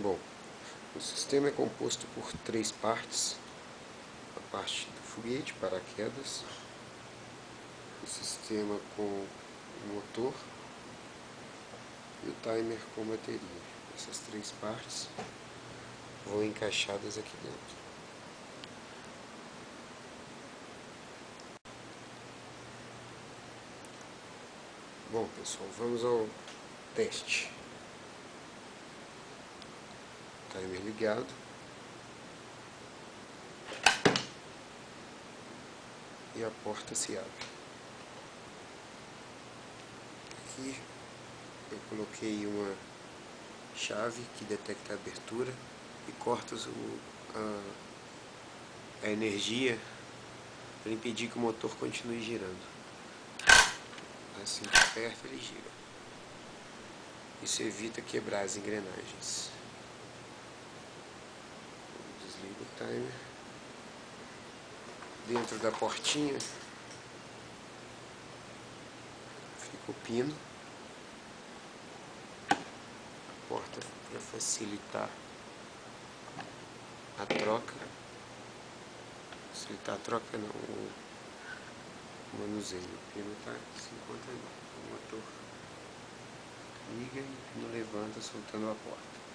Bom, o sistema é composto por três partes. A parte do foguete, paraquedas, o sistema com o motor e o timer com bateria. Essas três partes vão encaixadas aqui dentro. Bom pessoal, vamos ao teste timer ligado. E a porta se abre. Aqui eu coloquei uma chave que detecta a abertura e corta o, a, a energia para impedir que o motor continue girando. Assim que aperta ele gira. Isso evita quebrar as engrenagens desliga o timer. Dentro da portinha fica o pino. A porta para facilitar a troca. Facilitar a troca não, o manuseio. O pino está se encontra ali. O motor liga e o pino levanta soltando a porta.